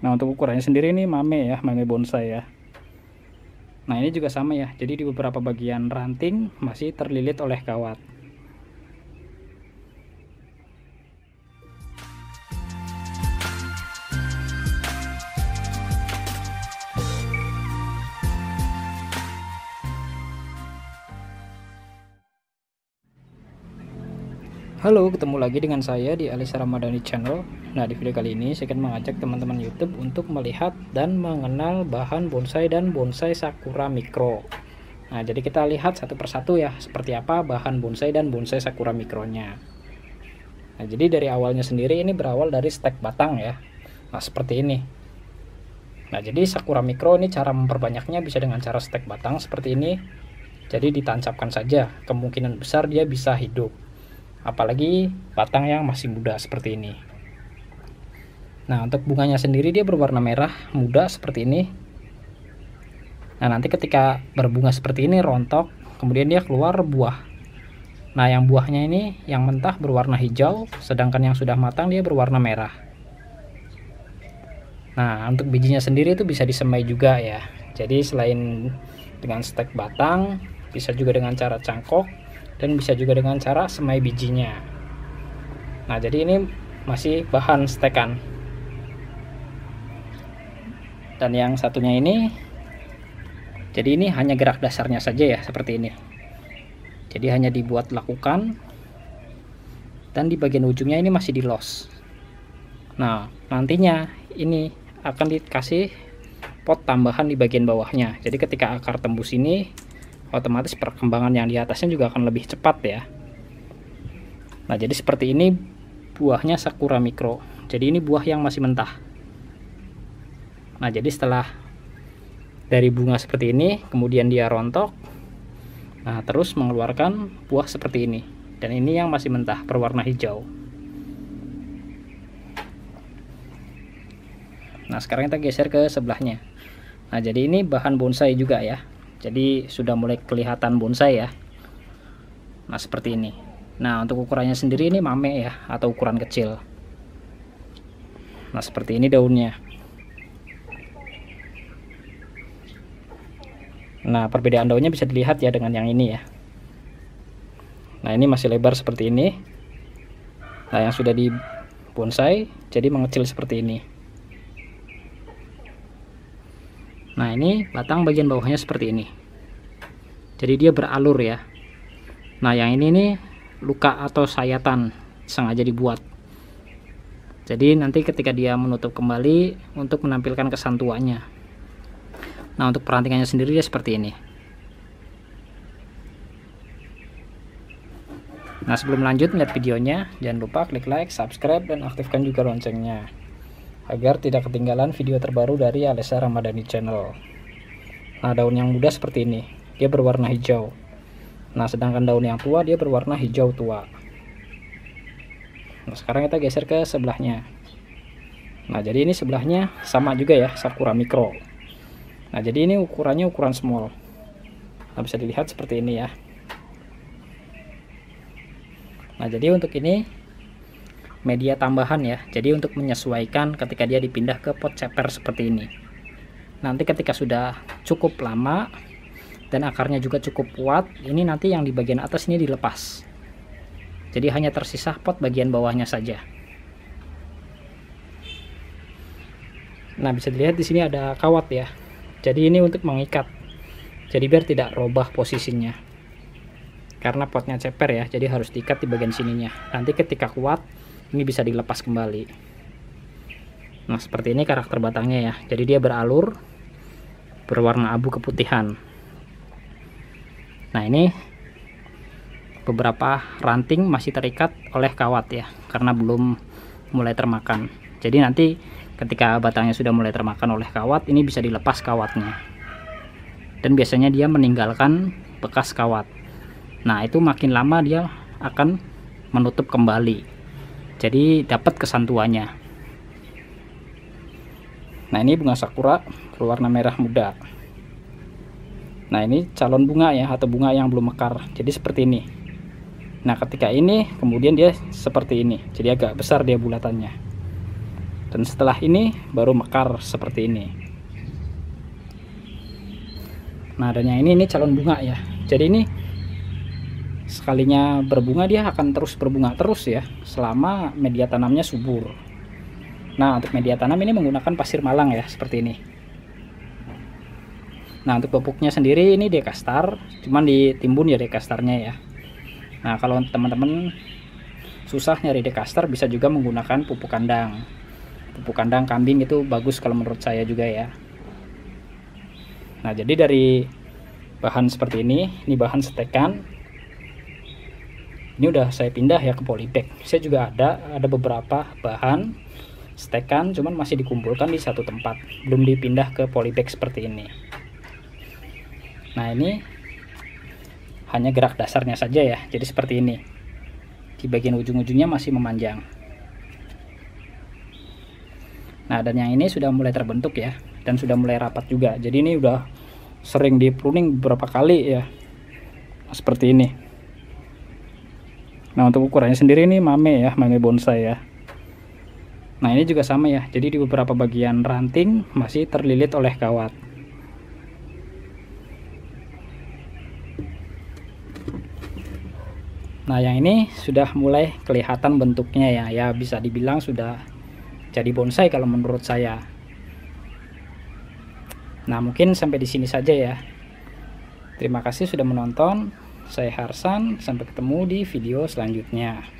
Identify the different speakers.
Speaker 1: nah untuk ukurannya sendiri ini mame ya mame bonsai ya. Nah ini juga sama ya. Jadi di beberapa bagian ranting masih terlilit oleh kawat Halo, ketemu lagi dengan saya di Alisa Ramadhani Channel. Nah, di video kali ini saya akan mengajak teman-teman YouTube untuk melihat dan mengenal bahan bonsai dan bonsai sakura mikro. Nah, jadi kita lihat satu persatu ya, seperti apa bahan bonsai dan bonsai sakura mikronya. Nah, jadi dari awalnya sendiri ini berawal dari stek batang ya. Nah, seperti ini. Nah, jadi sakura mikro ini cara memperbanyaknya bisa dengan cara stek batang seperti ini. Jadi ditancapkan saja, kemungkinan besar dia bisa hidup apalagi batang yang masih muda seperti ini. Nah untuk bunganya sendiri dia berwarna merah muda seperti ini. Nah nanti ketika berbunga seperti ini rontok kemudian dia keluar buah. Nah yang buahnya ini yang mentah berwarna hijau sedangkan yang sudah matang dia berwarna merah. Nah untuk bijinya sendiri itu bisa disemai juga ya. Jadi selain dengan stek batang bisa juga dengan cara cangkok dan bisa juga dengan cara semai bijinya. Nah jadi ini masih bahan stekan. Dan yang satunya ini jadi ini hanya gerak dasarnya saja ya seperti ini. Jadi hanya dibuat lakukan. Dan di bagian ujungnya ini masih di los. Nah nantinya ini akan dikasih pot tambahan di bagian bawahnya. Jadi ketika akar tembus ini otomatis perkembangan yang di atasnya juga akan lebih cepat ya. Nah jadi seperti ini buahnya sakura mikro. Jadi ini buah yang masih mentah. Nah jadi setelah dari bunga seperti ini kemudian dia rontok. Nah terus mengeluarkan buah seperti ini. Dan ini yang masih mentah berwarna hijau. Nah sekarang kita geser ke sebelahnya. Nah jadi ini bahan bonsai juga ya jadi sudah mulai kelihatan bonsai ya. Nah seperti ini. Nah untuk ukurannya sendiri ini mame ya atau ukuran kecil. Nah seperti ini daunnya. Nah perbedaan daunnya bisa dilihat ya dengan yang ini ya. Nah ini masih lebar seperti ini. Nah yang sudah di bonsai jadi mengecil seperti ini Nah ini batang bagian bawahnya seperti ini. Jadi dia beralur ya. Nah yang ini nih luka atau sayatan sengaja dibuat. Jadi nanti ketika dia menutup kembali untuk menampilkan kesantuannya. Nah untuk perantingannya sendiri dia seperti ini. Nah sebelum lanjut melihat videonya, jangan lupa klik like, subscribe, dan aktifkan juga loncengnya agar tidak ketinggalan video terbaru dari Alessa Ramadhani Channel. Nah, daun yang muda seperti ini, dia berwarna hijau. Nah, sedangkan daun yang tua dia berwarna hijau tua. Nah, sekarang kita geser ke sebelahnya. Nah, jadi ini sebelahnya sama juga ya, Sakura Mikro. Nah, jadi ini ukurannya ukuran small. Nah, bisa dilihat seperti ini ya. Nah, jadi untuk ini media tambahan ya. Jadi untuk menyesuaikan ketika dia dipindah ke pot ceper seperti ini. Nanti ketika sudah cukup lama dan akarnya juga cukup kuat ini nanti yang di bagian atas ini dilepas. Jadi hanya tersisa pot bagian bawahnya saja. Nah bisa dilihat di sini ada kawat ya. Jadi ini untuk mengikat. Jadi biar tidak robah posisinya. Karena potnya ceper ya jadi harus diikat di bagian sininya. Nanti ketika kuat ini bisa dilepas kembali. Nah seperti ini karakter batangnya ya. Jadi dia beralur berwarna abu keputihan. Nah ini beberapa ranting masih terikat oleh kawat ya karena belum mulai termakan. Jadi nanti ketika batangnya sudah mulai termakan oleh kawat ini bisa dilepas kawatnya. Dan biasanya dia meninggalkan bekas kawat. Nah itu makin lama dia akan menutup kembali jadi dapat kesantuannya nah ini bunga sakura berwarna merah muda. Nah ini calon bunga ya atau bunga yang belum mekar. Jadi seperti ini. Nah ketika ini kemudian dia seperti ini. Jadi agak besar dia bulatannya. Dan setelah ini baru mekar seperti ini. Nah dan yang ini ini calon bunga ya. Jadi ini sekalinya berbunga dia akan terus berbunga terus ya selama media tanamnya subur. Nah untuk media tanam ini menggunakan pasir malang ya seperti ini. Nah untuk pupuknya sendiri ini dekastar cuman ditimbun ya dekastarnya ya. Nah kalau teman-teman susah nyari dekastar bisa juga menggunakan pupuk kandang. Pupuk kandang kambing itu bagus kalau menurut saya juga ya. Nah jadi dari bahan seperti ini ini bahan setekan ini udah saya pindah ya ke polybag saya juga ada ada beberapa bahan stekan cuman masih dikumpulkan di satu tempat. Belum dipindah ke polybag seperti ini. Nah ini hanya gerak dasarnya saja ya jadi seperti ini. Di bagian ujung-ujungnya masih memanjang. Nah dan yang ini sudah mulai terbentuk ya dan sudah mulai rapat juga. Jadi ini udah sering di pruning beberapa kali ya seperti ini nah untuk ukurannya sendiri ini mame ya mame bonsai ya. Nah ini juga sama ya. Jadi di beberapa bagian ranting masih terlilit oleh kawat. Nah yang ini sudah mulai kelihatan bentuknya ya. Ya bisa dibilang sudah jadi bonsai kalau menurut saya. Nah mungkin sampai di sini saja ya. Terima kasih sudah menonton saya Harsan, sampai ketemu di video selanjutnya.